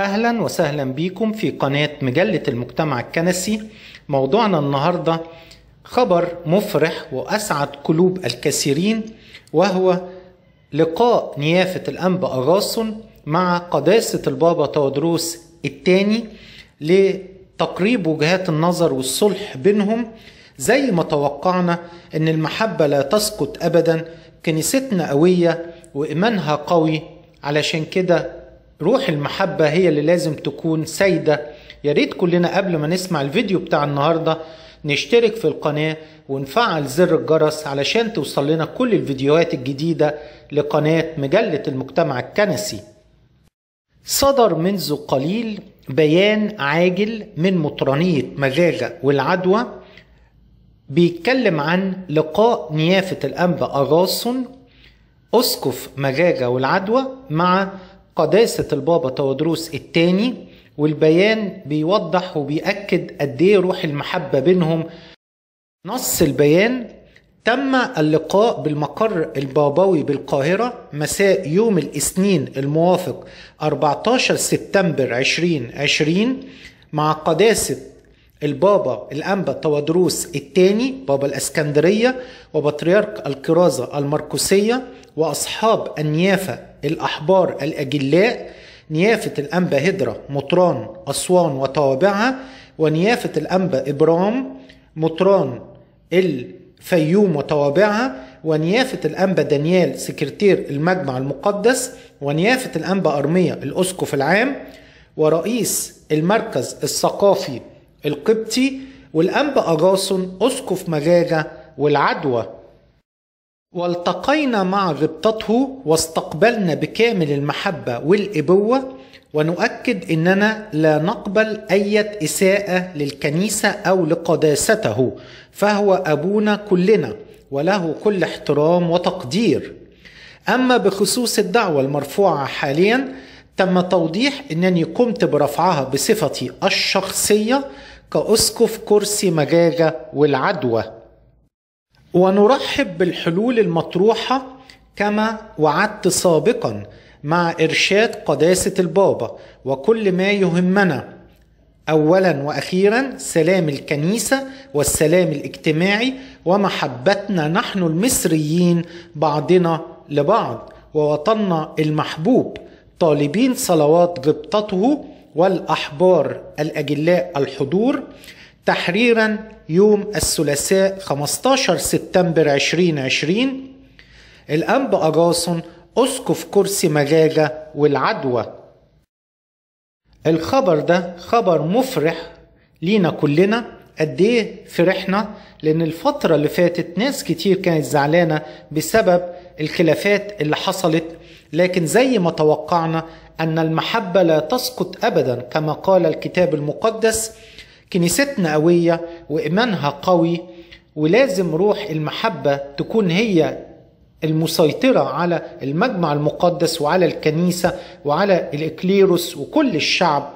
أهلا وسهلا بكم في قناة مجلة المجتمع الكنسي. موضوعنا النهاردة خبر مفرح وأسعد قلوب الكثيرين وهو لقاء نيافة الأنبا أغاصن مع قداسة البابا تودروس الثاني لتقريب وجهات النظر والصلح بينهم. زي ما توقعنا إن المحبة لا تسقط ابدا كنيستنا قوية وإيمانها قوي. علشان كده روح المحبة هي اللي لازم تكون سيدة يا ريت كلنا قبل ما نسمع الفيديو بتاع النهاردة نشترك في القناة ونفعل زر الجرس علشان توصل لنا كل الفيديوهات الجديدة لقناة مجلة المجتمع الكنسي. صدر منذ قليل بيان عاجل من مطرانية مجاجة والعدوى بيتكلم عن لقاء نيافة الأنبا أغاصن أسقف مجاجة والعدوى مع قداسة البابا تودروس الثاني والبيان بيوضح وبيأكد قد إيه روح المحبة بينهم. نص البيان تم اللقاء بالمقر البابوي بالقاهرة مساء يوم الاثنين الموافق 14 سبتمبر 2020 مع قداسة البابا الأنبا تودروس الثاني بابا الأسكندرية وبطريرك الكرازة المركوسية وأصحاب النيافة الأحبار الأجلاء نيافة الأنبا هدرة مطران أسوان وتوابعها ونيافة الأنبا إبرام مطران الفيوم وتوابعها ونيافة الأنبا دانيال سكرتير المجمع المقدس ونيافة الأنبا أرمية الأسقف العام ورئيس المركز الثقافي القبطي والأنبا أغاصن أسقف مجاجة والعدوى. والتقينا مع غبطته واستقبلنا بكامل المحبة والإبوة ونؤكد إننا لا نقبل أي إساءة للكنيسة أو لقداسته فهو أبونا كلنا وله كل احترام وتقدير. أما بخصوص الدعوة المرفوعة حاليا تم توضيح أنني قمت برفعها بصفتي الشخصية كأسقف كرسي مجاجة والعدوى. ونرحب بالحلول المطروحة كما وعدت سابقا مع إرشاد قداسة البابا وكل ما يهمنا. أولا وأخيرا سلام الكنيسة والسلام الاجتماعي ومحبتنا نحن المصريين بعضنا لبعض ووطننا المحبوب. طالبين صلوات غبطته والأحبار الأجلاء الحضور تحريرا يوم الثلاثاء 15 سبتمبر 2020 الأنبا أغاصن أسقف كرسي مجاجة والعدوى. الخبر ده خبر مفرح لينا كلنا. قد إيه فرحنا؟ لأن الفترة اللي فاتت ناس كتير كانت زعلانة بسبب الخلافات اللي حصلت لكن زي ما توقعنا أن المحبة لا تسقط ابدا كما قال الكتاب المقدس كنيستنا قوية وإيمانها قوي ولازم روح المحبة تكون هي المسيطرة على المجمع المقدس وعلى الكنيسة وعلى الإكليروس وكل الشعب.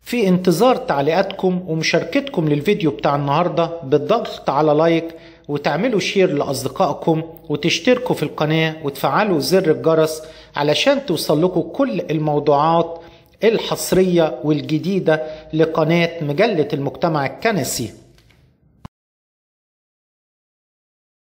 في انتظار تعليقاتكم ومشاركتكم للفيديو بتاع النهاردة بالضغط على like وتعملوا share لأصدقائكم وتشتركوا في القناة وتفعلوا زر الجرس علشان توصل لكم كل الموضوعات الحصرية والجديدة لقناة مجلة المجتمع الكنسي.